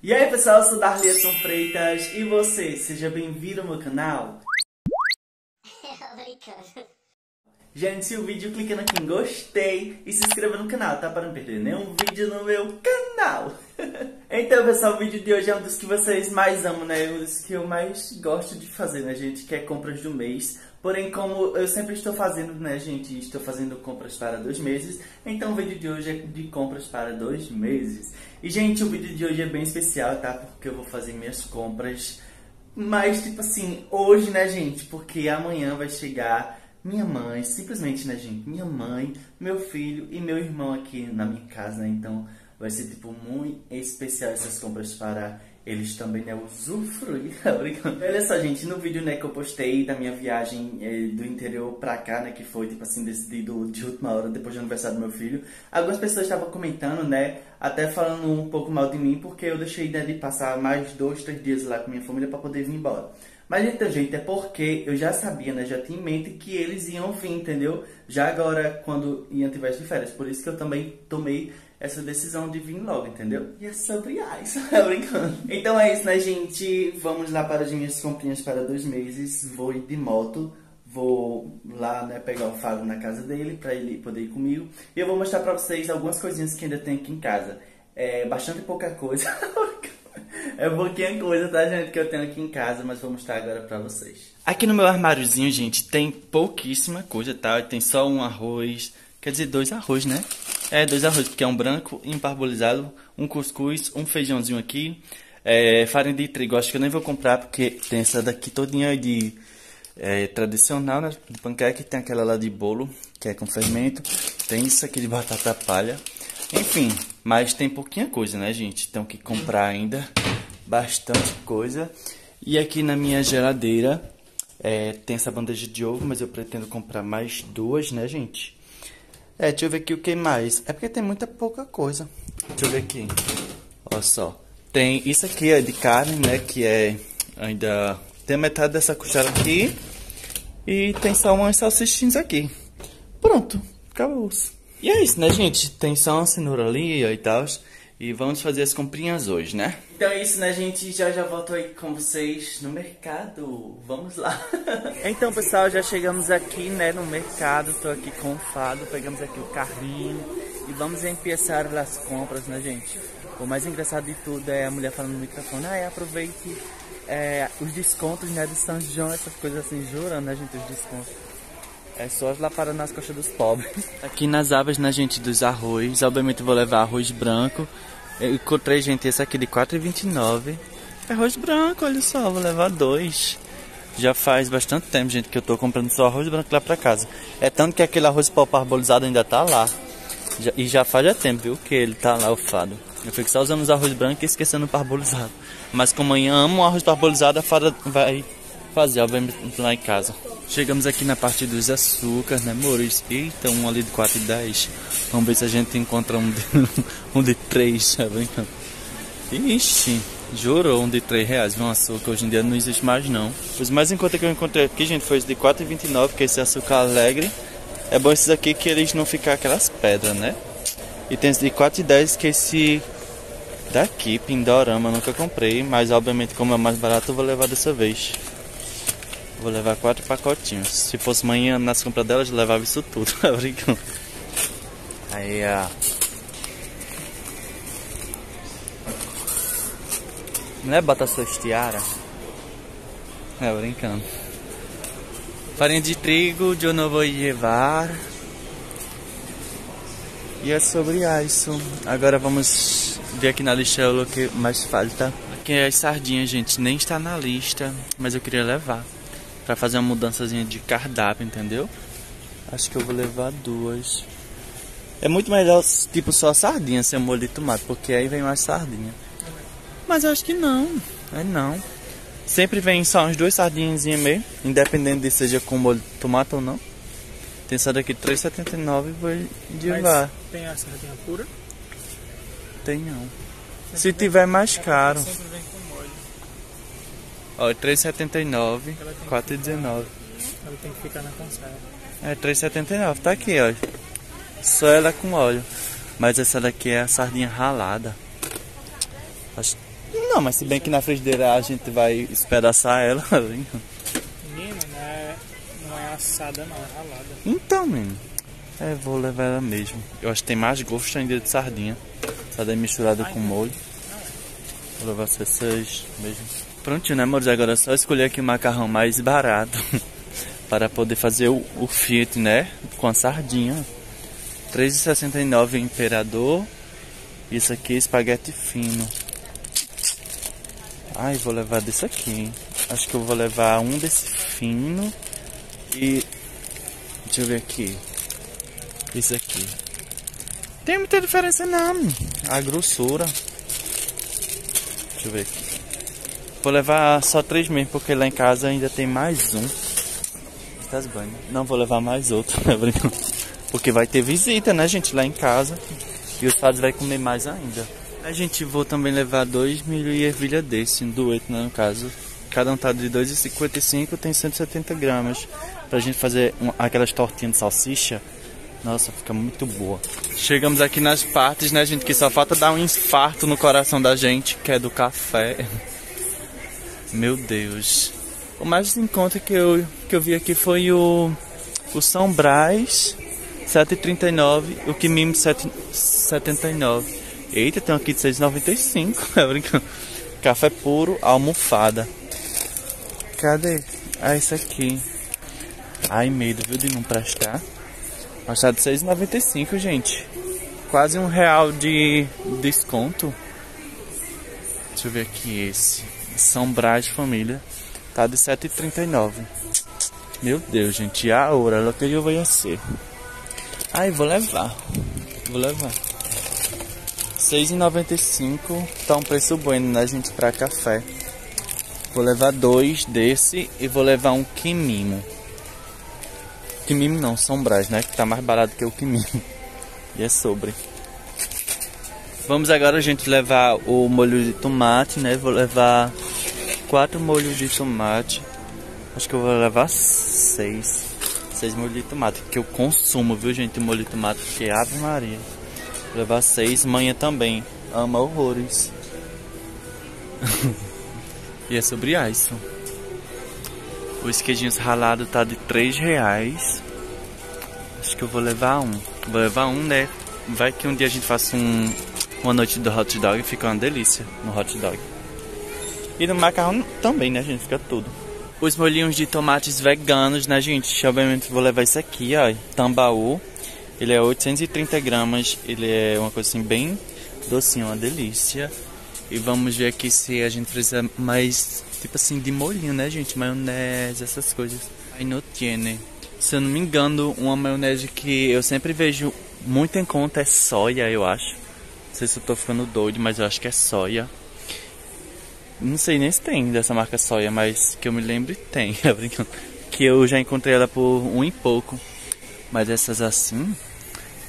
E aí pessoal, eu sou Darlison Freitas e você, seja bem-vindo ao meu canal. Gente, se o vídeo clicando aqui em gostei e se inscreva no canal, tá? Para não perder nenhum vídeo no meu canal. então, pessoal, o vídeo de hoje é um dos que vocês mais amam, né? Um dos que eu mais gosto de fazer, né, gente? Que é compras do mês. Porém, como eu sempre estou fazendo, né, gente? Estou fazendo compras para dois meses. Então, o vídeo de hoje é de compras para dois meses. E, gente, o vídeo de hoje é bem especial, tá? Porque eu vou fazer minhas compras. Mas, tipo assim, hoje, né, gente? Porque amanhã vai chegar minha mãe, simplesmente, né, gente? Minha mãe, meu filho e meu irmão aqui na minha casa, né? Então vai ser, tipo, muito especial essas compras para eles também, né, usufruir. Olha só, gente, no vídeo, né, que eu postei da minha viagem eh, do interior pra cá, né, que foi, tipo assim, decidido de última hora, depois do aniversário do meu filho, algumas pessoas estavam comentando, né, até falando um pouco mal de mim, porque eu deixei né, de passar mais dois, três dias lá com minha família para poder vir embora. Mas então, gente, é porque eu já sabia, né? Já tinha em mente que eles iam vir, entendeu? Já agora, quando iam tiver de férias. Por isso que eu também tomei essa decisão de vir logo, entendeu? E é sobre isso, é brincando. Então é isso, né, gente? Vamos lá para as minhas comprinhas para dois meses. Vou ir de moto. Vou lá, né, pegar o Fábio na casa dele para ele poder ir comigo. E eu vou mostrar para vocês algumas coisinhas que ainda tem aqui em casa. É bastante pouca coisa. É pouquinha coisa, tá, gente, que eu tenho aqui em casa, mas vou mostrar agora pra vocês. Aqui no meu armáriozinho, gente, tem pouquíssima coisa, tá? Tem só um arroz, quer dizer, dois arroz, né? É, dois arroz, porque é um branco emparbolizado, um cuscuz, um feijãozinho aqui, é, farinha de trigo. Acho que eu nem vou comprar, porque tem essa daqui todinha de é, tradicional, né? De panqueca, tem aquela lá de bolo, que é com fermento. Tem isso aqui de batata palha. Enfim, mas tem pouquinha coisa, né, gente? Então que comprar ainda bastante coisa. E aqui na minha geladeira é, tem essa bandeja de ovo, mas eu pretendo comprar mais duas, né, gente? É, deixa eu ver aqui o que mais. É porque tem muita pouca coisa. Deixa eu ver aqui. Olha só. Tem isso aqui é de carne, né, que é ainda... Tem metade dessa cuchara aqui. E tem só umas salsichinhas aqui. Pronto, acabou. -se. E é isso, né, gente? Tem só uma cenoura ali e tal. E vamos fazer as comprinhas hoje, né? Então é isso, né, gente? Já já volto aí com vocês no mercado. Vamos lá. então, pessoal, já chegamos aqui, né, no mercado. Tô aqui com o Fado. Pegamos aqui o carrinho. E vamos começar as compras, né, gente? O mais engraçado de tudo é a mulher falando no microfone. Ah, aproveite é, os descontos, né, do São João. Essas coisas assim, jurando, né, gente, os descontos. É só lá para nas costas dos pobres. Aqui nas aves, né, gente, dos arroz. Obviamente vou levar arroz branco. Eu encontrei, gente, esse aqui de 4,29. É arroz branco, olha só, vou levar dois. Já faz bastante tempo, gente, que eu tô comprando só arroz branco lá pra casa. É tanto que aquele arroz pau parbolizado ainda tá lá. Já, e já faz já tempo, viu, que ele tá lá, o fado. Eu fico só usando os arroz branco e esquecendo o parbolizado. Mas como eu amo arroz parbolizado, a fada vai fazer, obviamente, lá em casa. Chegamos aqui na parte dos açúcares, né, amores? Eita, um ali de 4,10. Vamos ver se a gente encontra um de, um de 3, tá brincando? Ixi, jurou um de 3 reais. Um açúcar hoje em dia não existe mais, não. Os mais em conta que eu encontrei aqui, gente, foi esse de 4,29, que é esse açúcar alegre. É bom esses aqui que eles não ficam aquelas pedras, né? E tem esse de 4,10 que é esse daqui, Pindorama, nunca comprei. Mas obviamente como é mais barato eu vou levar dessa vez. Vou levar quatro pacotinhos. Se fosse manhã nas compras dela, eu levava isso tudo. Tá brincando. Aí, ó. Não é bota sua estiara? É, brincando. Farinha de trigo, eu não vou levar. E é sobre isso. Agora vamos ver aqui na lista o que mais falta. Aqui é as sardinhas, gente. Nem está na lista, mas eu queria levar para fazer uma mudançazinha de cardápio, entendeu? Acho que eu vou levar duas. É muito melhor, tipo, só sardinha sem molho de tomate, porque aí vem mais sardinha. Mas eu acho que não, é não. Sempre vem só umas duas sardinhas meio, independente de seja com molho de tomate ou não. Tem essa daqui 3,79 e vou levar. Tem a sardinha pura? Tem não. Sempre Se tiver mais caro. Ó, 3,79, 4,19. Ela tem que ficar na conserva. É, 3,79, tá aqui, ó. Só ela com óleo. Mas essa daqui é a sardinha ralada. Acho Não, mas se bem que na frigideira a gente vai espedaçar ela. Menino, não é, não é assada não, é ralada. Então, menino. É, vou levar ela mesmo. Eu acho que tem mais gosto ainda de sardinha. Sardinha misturada Ai, com molho. Vou levar vocês mesmo. Prontinho, né, amores? Agora é só escolher aqui o macarrão mais barato. para poder fazer o, o né? Com a sardinha. 3,69 Imperador. Isso aqui é espaguete fino. Ai, vou levar desse aqui. Acho que eu vou levar um desse fino. E. Deixa eu ver aqui. Esse aqui. Tem muita diferença não. A grossura. Deixa eu ver aqui. Vou levar só três mesmo, porque lá em casa ainda tem mais um. Não vou levar mais outro, né, Porque vai ter visita, né, gente, lá em casa. E os padres vai comer mais ainda. A gente vou também levar dois milho e ervilha desse, um dueto, né, no caso. Cada um tá de 2,55, tem 170 gramas. Pra gente fazer um, aquelas tortinhas de salsicha. Nossa, fica muito boa. Chegamos aqui nas partes, né, gente, que só falta dar um infarto no coração da gente, que é do café. Meu Deus. O mais em conta que eu, que eu vi aqui foi o, o São Brás 7,39, o Kimim 7,79. Eita, tem aqui de 6,95. É. Café puro, almofada. Cadê? Ah, isso aqui. Ai, medo, viu, de não prestar. Mas tá de 6,95, gente. Quase um real de desconto. Deixa eu ver aqui esse. São Brás Família. Tá de 7,39. Meu Deus, gente. A hora, lo que eu vou ser. Ai, vou levar. Vou levar. 6,95. Tá um preço bueno, né, gente, pra café. Vou levar dois desse e vou levar um quimimo. Quimimo não, São Brás, né? Que tá mais barato que o quimimo. E é sobre. Vamos agora, gente, levar o molho de tomate, né? Vou levar quatro molhos de tomate. Acho que eu vou levar seis. Seis molhos de tomate, que eu consumo, viu, gente? Molho de tomate, que é Ave Maria. Vou levar seis. Manhã também. Ama horrores. e é sobre isso. Os queijinhos ralados tá de três reais. Acho que eu vou levar um. Vou levar um, né? Vai que um dia a gente faça um, uma noite do hot dog e fica uma delícia no hot dog. E no macarrão também, né, gente? Fica tudo. Os molhinhos de tomates veganos, né, gente? Obviamente vou levar isso aqui, ó. Tambaú. Ele é 830 gramas. Ele é uma coisa assim bem docinho, uma delícia. E vamos ver aqui se a gente precisa mais, tipo assim, de molhinho, né, gente? Maionese, essas coisas. Aí não tiene. Se eu não me engano, uma maionese que eu sempre vejo muito em conta é soia, eu acho. Não sei se eu tô ficando doido, mas eu acho que é soia. Não sei nem se tem dessa marca soia, mas que eu me lembre tem, é brincando. Que eu já encontrei ela por um e pouco. Mas essas assim,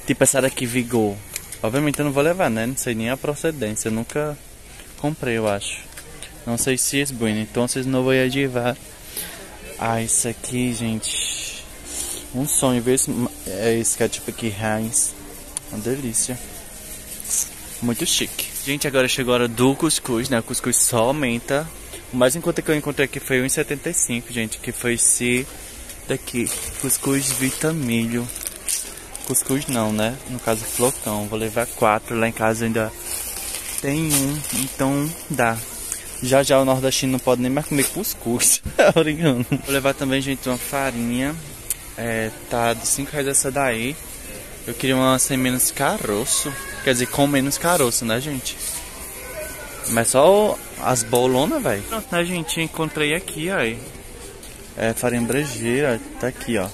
tipo essa daqui Vigor. Obviamente eu não vou levar, né? Não sei nem a procedência, eu nunca comprei, eu acho. Não sei se é bueno, então vocês não vão levar. Ah, isso aqui, gente. Um sonho ver esse, é esse ketchup aqui, Heinz. Uma delícia. Muito chique. Gente, agora chegou a hora do cuscuz, né? O cuscuz só aumenta. O mais em que eu encontrei aqui foi 1,75, gente. Que foi esse daqui. Cuscuz vitamilho. Cuscuz não, né? No caso, flocão. Vou levar quatro. Lá em casa ainda tem um. Então dá. Já já o nordestino não pode nem mais comer cuscuz. Obrigado. Vou levar também, gente, uma farinha. É, tá de 5 reais essa daí. Eu queria uma sem menos caroço. Quer dizer, com menos caroço, né, gente? Mas só as bolonas, velho. Pronto, né, gente? Encontrei aqui, ó. É farinha brejeira. Tá aqui, ó.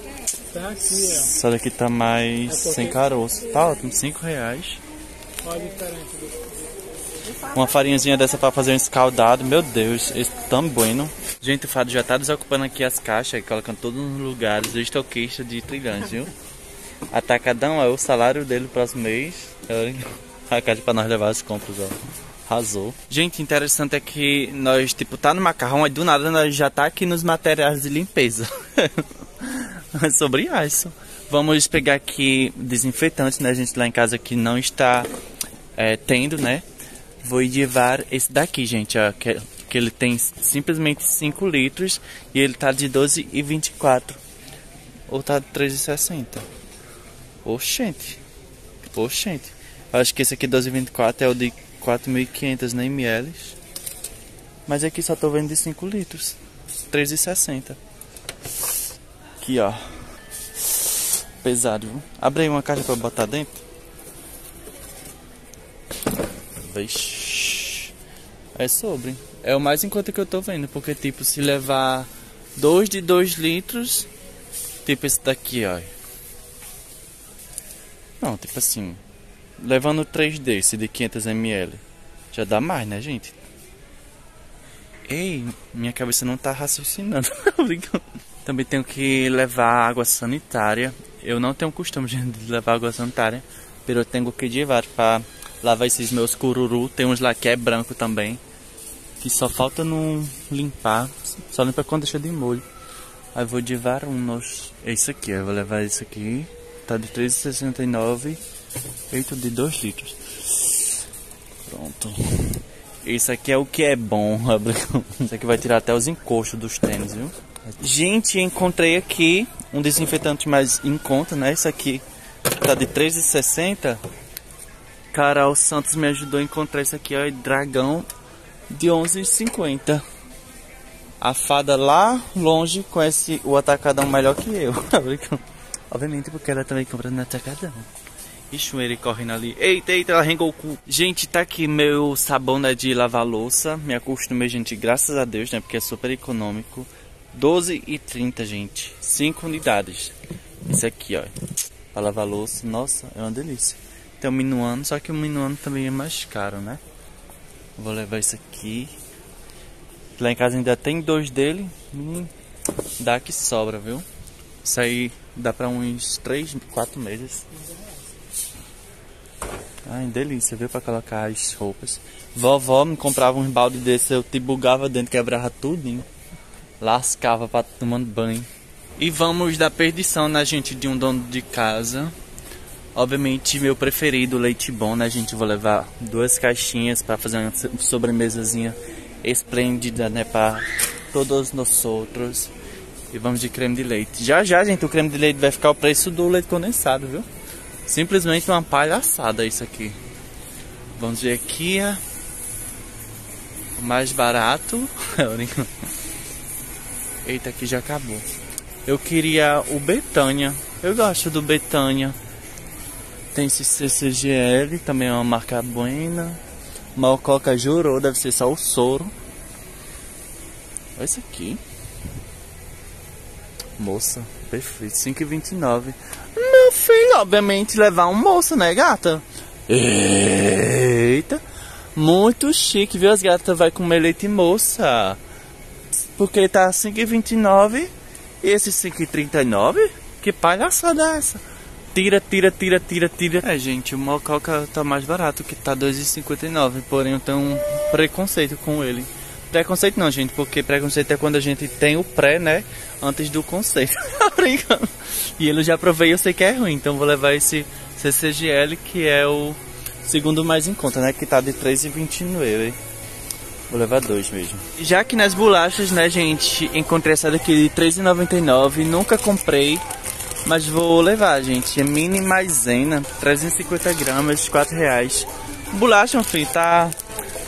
Tá aqui, ó. Essa daqui tá mais é sem caroço. Tá ótimo, 5 reais. Qual a diferença. Uma farinhazinha dessa pra fazer um escaldado. Meu Deus, esse tão bueno. Gente, o Fado já tá desocupando aqui as caixas, colocando todos nos lugares. O estoquista de trilhões, viu? Atacadão é o salário dele próximo mês. É a caixa pra nós levar as compras, ó. Arrasou. Gente, interessante é que nós, tipo, tá no macarrão e do nada nós já tá aqui nos materiais de limpeza. Sobre isso. Vamos pegar aqui desinfetante, né, gente, lá em casa que não está é, tendo, né? vou levar esse daqui, gente, ó, que, que ele tem simplesmente 5 litros e ele tá de 12,24 ou tá de 3,60. Oxente. Oxente. Acho que esse aqui 12,24 é o de 4.500 ml. Mas aqui só tô vendo de 5 litros. 3,60. Aqui, ó. Pesado, viu? Abre aí uma caixa pra botar dentro. Vixe. É sobre. É o mais conta que eu tô vendo. Porque, tipo, se levar 2 de 2 litros. Tipo esse daqui, ó. Não, tipo assim. Levando 3 desse de 500ml. Já dá mais, né, gente? Ei, minha cabeça não tá raciocinando. Também tenho que levar água sanitária. Eu não tenho costume de levar água sanitária. Mas eu tenho que levar para lavar esses meus cururu. Tem uns lá que é branco também. Que só falta não limpar. Só limpa quando deixa de molho. Aí vou levar uns. Esse aqui, eu vou levar esse aqui. Tá de 3,69. Feito de 2 litros. Pronto. Isso aqui é o que é bom. Isso aqui vai tirar até os encostos dos tênis, viu? Gente, encontrei aqui um desinfetante mais em conta, né? Isso aqui tá de 3,60. Carol Santos me ajudou a encontrar isso aqui, ó, dragão de 11,50. A fada lá longe conhece o atacadão melhor que eu. Obviamente porque ela também compra no atacadão. Ixi, ele correndo ali. Eita, eita, ela rengou o cu. Gente, tá aqui meu sabão né, de lavar louça. Me acostumei, gente, graças a Deus, né? Porque é super econômico. 12 e 30, gente. 5 unidades. Esse aqui, ó. Pra lavar louça. Nossa, é uma delícia. Tem o um minuano, só que o minuano também é mais caro, né? Vou levar esse aqui. Lá em casa ainda tem dois dele. Hum, dá que sobra, viu? Isso aí dá pra uns 3, 4 meses. Ai, delícia, viu? Pra colocar as roupas. Vovó me comprava uns balde desse, eu te bugava dentro, quebrava tudinho. Lascava pra tomando banho. E vamos da perdição na né, gente de um dono de casa. Obviamente, meu preferido, leite bom, né, gente? Vou levar duas caixinhas para fazer uma sobremesazinha esplêndida, né? Para todos nós outros. E vamos de creme de leite. Já já, gente, o creme de leite vai ficar o preço do leite condensado, viu? Simplesmente uma palhaçada isso aqui. Vamos ver aqui. O mais barato. Eita, aqui já acabou. Eu queria o Betânia. Eu gosto do Betânia. Tem esse CCGL, também é uma marca buena. Malcoca jurou, deve ser só o soro. Olha esse aqui. Moça, perfeito. 5,29 meu filho, obviamente, levar um moço, né, gata? Eita! Muito chique, viu? As gatas vai comer leite moça. Porque tá 5,29 e esse 5,39? Que palhaçada é essa? Tira, tira, tira, tira, tira. É, gente, o Mococa tá mais barato, que tá 2,59. Porém, eu tenho um preconceito com ele. Preconceito não, gente, porque preconceito é quando a gente tem o pré, né? Antes do conceito. Brincando. e ele já provei eu sei que é ruim, então vou levar esse CCGL, que é o segundo mais em conta, né? Que tá de 3,29. Vou levar dois mesmo. Já que nas bolachas, né, gente, encontrei essa daqui de 3,99. Nunca comprei, mas vou levar, gente. É mini maisena, 350 gramas, 4 reais. Bolacha, enfim, tá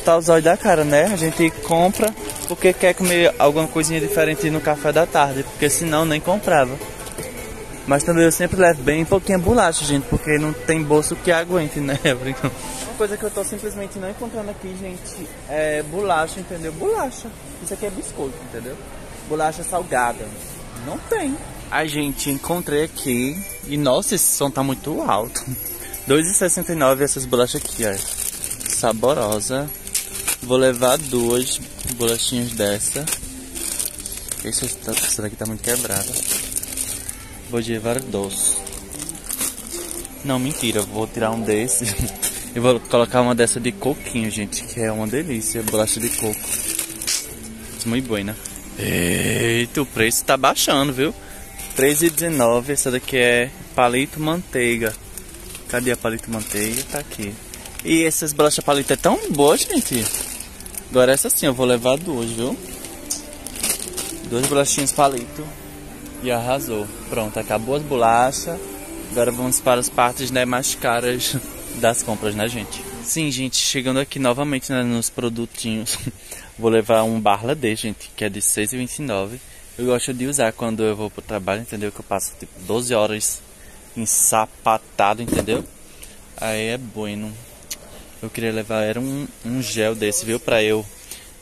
tá os olhos da cara, né? A gente compra porque quer comer alguma coisinha diferente no café da tarde, porque senão nem comprava. Mas também eu sempre levo bem pouquinho bolacha, gente, porque não tem bolso que aguente, né? Uma coisa que eu tô simplesmente não encontrando aqui, gente, é bolacha, entendeu? Bolacha. Isso aqui é biscoito, entendeu? Bolacha salgada. Não tem. A gente encontrei aqui e nossa, esse som tá muito alto. 2,69 essas bolachas aqui, ó. Saborosa. Vou levar duas bolachinhas dessa. Essa, essa daqui tá muito quebrada. Vou levar dois. Não, mentira. Vou tirar um desses. e vou colocar uma dessa de coquinho, gente. Que é uma delícia. Bolacha de coco. Muito boa, né? Eita, o preço tá baixando, viu? R$3,19. Essa daqui é palito manteiga. Cadê a palito manteiga? Tá aqui. E essas bolachas palito é tão boa, gente. Agora essa sim, eu vou levar duas, viu? Duas bolachinhas palito. E arrasou. Pronto, acabou as bolachas. Agora vamos para as partes né, mais caras das compras, né, gente? Sim, gente, chegando aqui novamente né, nos produtinhos. vou levar um Barla D, gente, que é de 6,29. Eu gosto de usar quando eu vou pro trabalho, entendeu? Que eu passo tipo 12 horas ensapatado, entendeu? Aí é bueno. Eu queria levar, era um, um gel desse, viu? Pra eu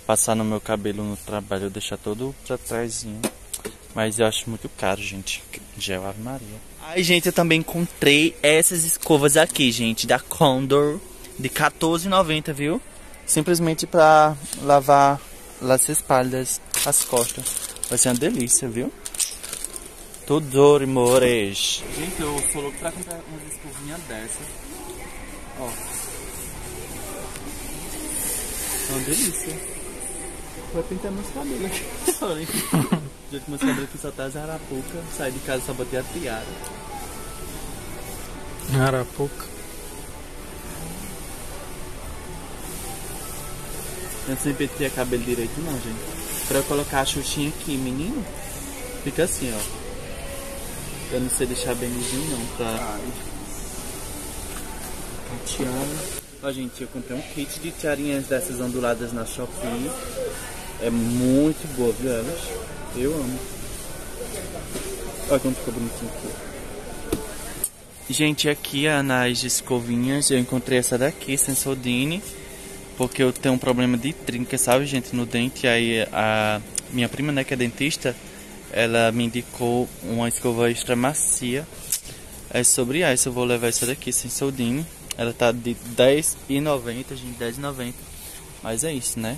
passar no meu cabelo no trabalho, deixar todo pra trásinho. Mas eu acho muito caro, gente. Gel Ave Maria. Aí, gente, eu também encontrei essas escovas aqui, gente, da Condor, de R$14,90, viu? Simplesmente pra lavar as espaldas, as costas. Vai ser uma delícia, viu? Tudo, amores. Gente, eu sou louco pra comprar umas escovinhas dessas. Ó. É uma delícia. Vou pintar meus cabelos aqui. Já que meus cabelos aqui só tá as arapuca. Saí de casa só botei a tiara. Arapuca. Eu não sempre pentear cabelo direito não, gente. Pra eu colocar a xuxinha aqui, menino, fica assim, ó. Eu não sei deixar bem lisinho não, pra... Tiara. Ó, gente, eu comprei um kit de tiarinhas dessas onduladas na Shopee. É muito boa, viu, elas? Eu amo. Olha como ficou bonitinho aqui. Gente, aqui nas escovinhas eu encontrei essa daqui, Sensodyne. Porque eu tenho um problema de trinca, sabe, gente, no dente. Aí a minha prima, né, que é dentista, ela me indicou uma escova extra macia. É sobre essa, eu vou levar essa daqui, Sensodyne. Ela tá de R$10,90, gente, R$10,90. Mas é isso, né?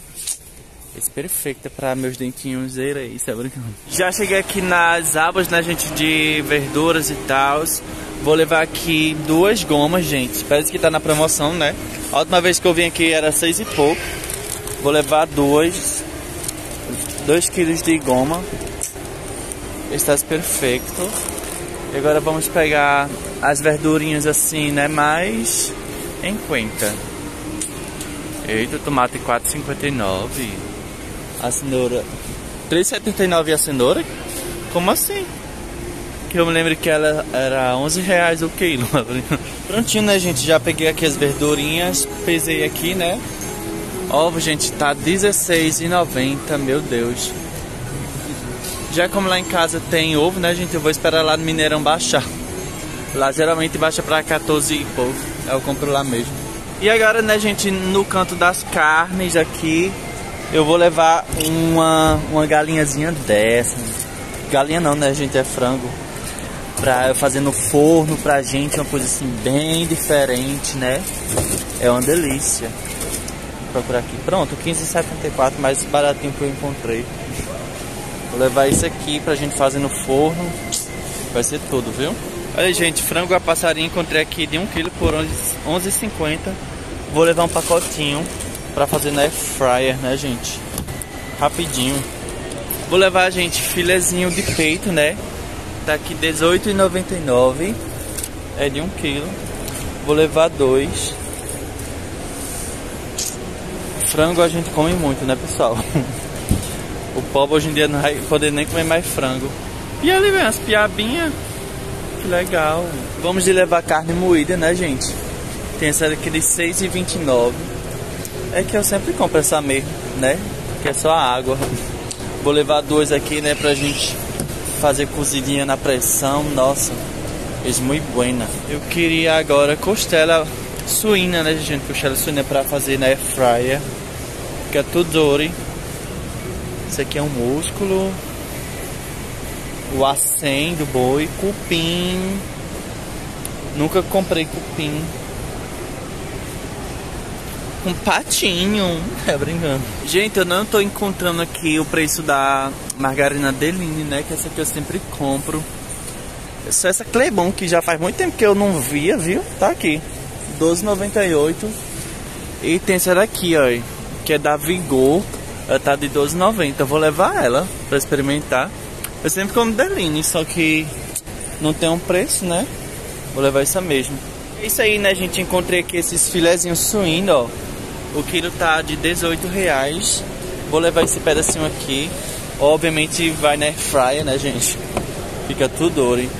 Esse perfeita para meus dentinhos isso, é brincando. Já cheguei aqui nas abas, né, gente, de verduras e tal. Vou levar aqui duas gomas, gente. Parece que tá na promoção, né? A última vez que eu vim aqui era seis e pouco. Vou levar duas. Dois quilos de goma. Está perfeito. E agora vamos pegar as verdurinhas assim, né? Mais em conta. Eita, tomate 4,59. A cenoura 3,79 a cenoura? Como assim? Que eu me lembro que ela era 11 reais o quilo. Prontinho, né, gente? Já peguei aqui as verdurinhas, pesei aqui, né? Ovo, gente, tá R$16,90, meu Deus. Já como lá em casa tem ovo, né, gente? Eu vou esperar lá no Mineirão baixar. Lá geralmente baixa pra 14 e pouco. Eu compro lá mesmo. E agora, né, gente, no canto das carnes aqui, eu vou levar uma, uma galinhazinha dessa. Galinha não, né, gente? É frango. Pra eu fazer no forno pra gente, uma coisa assim bem diferente, né? É uma delícia. Vou procurar aqui. Pronto, 15,74, mais baratinho que eu encontrei. Vou levar isso aqui pra gente fazer no forno. Vai ser tudo, viu? Olha, gente, frango a passarinho encontrei aqui de 1 kg por 11,50. Vou levar um pacotinho pra fazer na air fryer, né, gente? Rapidinho. Vou levar, gente, filezinho de peito, né? Tá aqui R$18,99. É de 1 kg. Vou levar dois. Frango a gente come muito, né, pessoal? O povo hoje em dia não vai poder nem comer mais frango. E ali vem as piabinhas. Que legal. Vamos de levar carne moída, né, gente? Tem essa daqui de 6,29. É que eu sempre compro essa mesmo, né? Que é só a água. Vou levar duas aqui, né, pra gente fazer cozidinha na pressão. Nossa, é muito buena. Eu queria agora costela suína, né, gente? Costela suína pra fazer na air fryer. Que é tudo Esse aqui é um músculo o acém do boi, cupim. Nunca comprei cupim. Um patinho. É brincando. Gente, eu não tô encontrando aqui o preço da margarina Deline, né? Que essa aqui eu sempre compro. Só essa Clebon, que já faz muito tempo que eu não via, viu? Tá aqui. 12,98. E tem essa daqui, ó. Que é da Vigor. Ela tá de 12,90. Vou levar ela pra experimentar. Eu sempre como Deline, só que não tem um preço, né? Vou levar essa mesmo. É isso aí, né, gente? Encontrei aqui esses filezinhos suínos, ó. O quilo tá de 18 reais. Vou levar esse pedacinho aqui. Obviamente vai na fryer, né, gente? Fica tudo ouro, hein?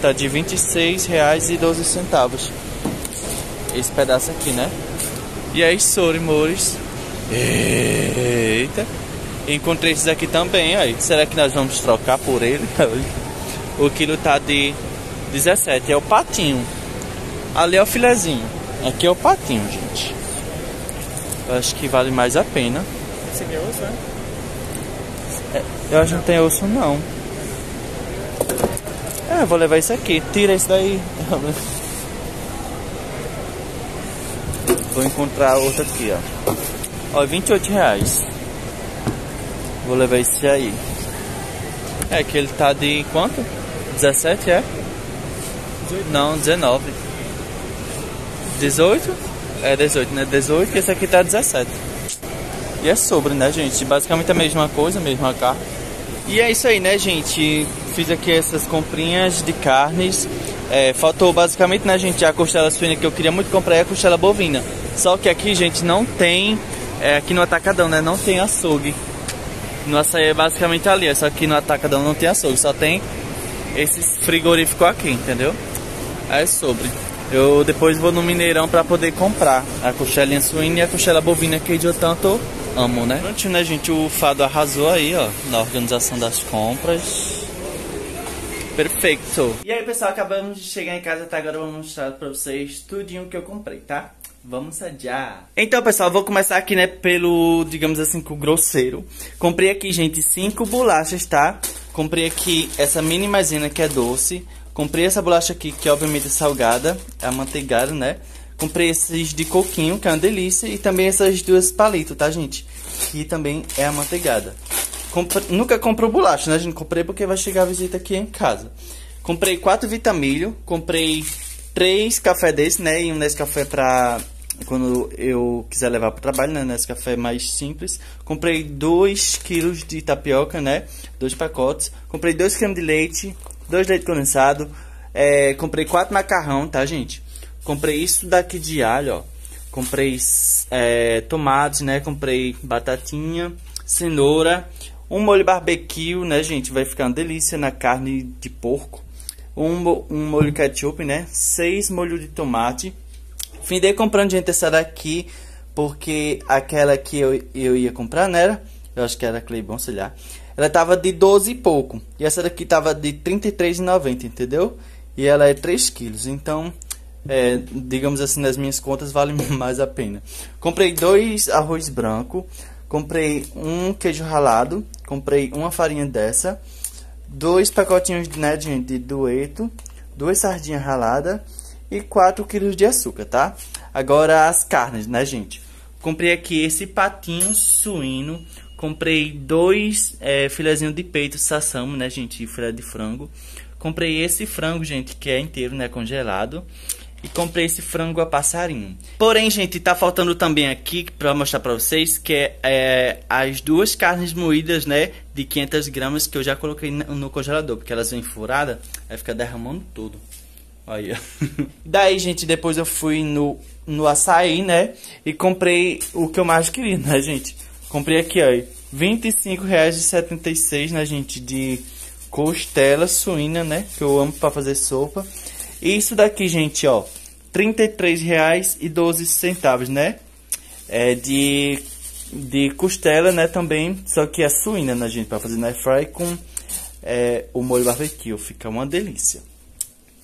Tá de 26 reais e 12 centavos. Esse pedaço aqui, né? E aí, sorry, mores. Eita. Encontrei esses aqui também, aí. Será que nós vamos trocar por ele? o quilo tá de 17. É o patinho. Ali é o filezinho. Aqui é o patinho, gente. Eu acho que vale mais a pena. Esse aqui é osso, né? É, eu acho que não tem osso, não. É, vou levar isso aqui. Tira isso daí. Vou encontrar outro aqui, ó. Ó, 28 reais. Vou levar esse aí. É que ele tá de quanto? 17 é? 18. Não, 19. 18? É 18, né? 18 e esse aqui tá 17. E é sobre, né, gente? Basicamente a mesma coisa, a mesma carne. E é isso aí, né, gente? Fiz aqui essas comprinhas de carnes. É, faltou basicamente, né, gente, a costela suína que eu queria muito comprar e a costela bovina. Só que aqui, gente, não tem, é, aqui no Atacadão, né, não tem açougue. No açaí é basicamente ali, só que no Atacadão não tem açougue, só tem esses frigoríficos aqui, entendeu? É sobre. Eu depois vou no Mineirão para poder comprar a costelinha suína e a costela bovina que eu tanto amo, né? Pronto, né, gente? O Fado arrasou aí, ó, na organização das compras. Perfeito. E aí, pessoal, acabamos de chegar em casa, tá? Agora eu vou mostrar pra vocês tudinho que eu comprei, tá? Vamos adiar. Então, pessoal, vou começar aqui, né, pelo, digamos assim, com o grosseiro. Comprei aqui, gente, cinco bolachas, tá? Comprei aqui essa mini maisena que é doce. Comprei essa bolacha aqui, que obviamente é salgada, é amanteigada, né? Comprei esses de coquinho, que é uma delícia. E também essas duas palitos, tá, gente? Que também é amanteigada. Compre... Nunca comprou bolacha, né, gente? Comprei porque vai chegar a visita aqui em casa. Comprei quatro vitamilho. Comprei três café desse, né? E um nesse café pra quando eu quiser levar para o trabalho, né? Nesse café mais simples. Comprei 2 quilos de tapioca, né? Dois pacotes. Comprei 2 creme de leite, dois leite condensado. É, comprei quatro macarrão, tá, gente? Comprei isso daqui de alho, ó. Comprei é, tomate, né? Comprei batatinha, cenoura, um molho barbecue, né, gente? Vai ficar uma delícia na carne de porco. Um, um molho ketchup, né? Seis molhos de tomate. Findei comprando, gente, essa daqui. Porque aquela que eu, eu ia comprar, né? Eu acho que era Cleibon, sei lá. Ela tava de 12 e pouco. E essa daqui tava de R$ 33,90, entendeu? E ela é 3 quilos. Então, é, digamos assim, nas minhas contas, vale mais a pena. Comprei dois arroz branco. Comprei um queijo ralado. Comprei uma farinha dessa. Dois pacotinhos né, gente, de dueto. Duas sardinhas raladas. E 4 quilos de açúcar, tá? Agora as carnes, né, gente? Comprei aqui esse patinho suíno. Comprei dois é, filezinhos de peito sassamo, né, gente? Filé de frango. Comprei esse frango, gente, que é inteiro, né, congelado e comprei esse frango a passarinho. Porém, gente, tá faltando também aqui para mostrar para vocês que é, é, as duas carnes moídas, né, de 500 gramas que eu já coloquei no congelador, porque elas vêm furadas, aí fica derramando tudo. Aí, Daí, gente, depois eu fui no, no açaí, né, e comprei o que eu mais queria, né, gente. Comprei aqui, ó, R$25,76, né, gente, de costela suína, né, que eu amo para fazer sopa. Isso daqui, gente, ó, R$ 33,12, né? É de, de costela, né, também, só que é suína, né, gente, para fazer na fry com é, o molho barbecue, fica uma delícia.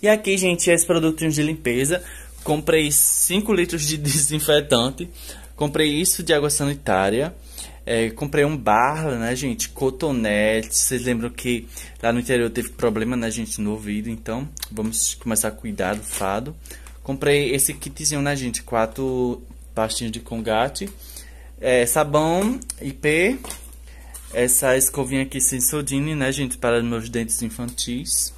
E aqui, gente, esses produtinhos de limpeza, comprei 5 litros de desinfetante, comprei isso de água sanitária, é, comprei um bar, né, gente? Cotonete. Vocês lembram que lá no interior teve problema, né, gente, no ouvido. Então, vamos começar a cuidar do fado. Comprei esse kitzinho, né, gente? Quatro pastinhas de congate. É, sabão IP. Essa escovinha aqui Sensodine, né, gente? Para meus dentes infantis.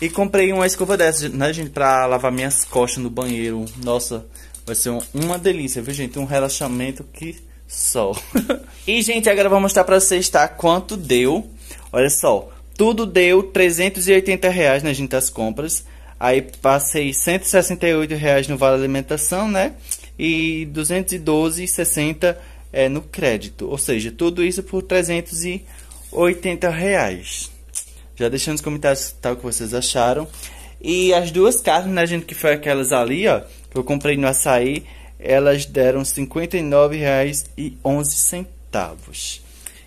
E comprei uma escova dessa, né, gente? Pra lavar minhas costas no banheiro. Nossa, vai ser uma delícia, viu, gente? Um relaxamento que só. e, gente, agora eu vou mostrar pra vocês, tá? Quanto deu. Olha só. Tudo deu 380 reais, né, gente, as compras. Aí passei 168 reais no vale alimentação, né? E 212,60 é, no crédito. Ou seja, tudo isso por 380 reais. Já deixando nos comentários tal que vocês acharam. E as duas carnes, né, gente, que foi aquelas ali, ó, que eu comprei no açaí, elas deram R$ 59,11.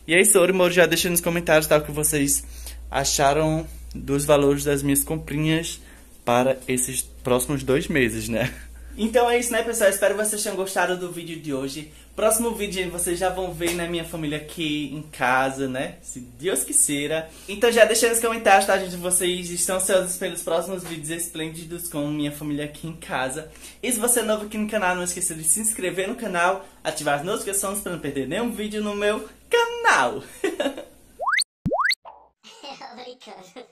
E é isso, Orimoro, já deixa nos comentários tal que vocês acharam dos valores das minhas comprinhas para esses próximos dois meses, né? Então é isso, né, pessoal? Espero que vocês tenham gostado do vídeo de hoje. Próximo vídeo vocês já vão ver, né, minha família aqui em casa, né? Se Deus quiser. Então já deixa nos comentários, tá, gente? Vocês estão ansiosos pelos próximos vídeos esplêndidos com minha família aqui em casa. E se você é novo aqui no canal, não esqueça de se inscrever no canal, ativar as notificações para não perder nenhum vídeo no meu canal.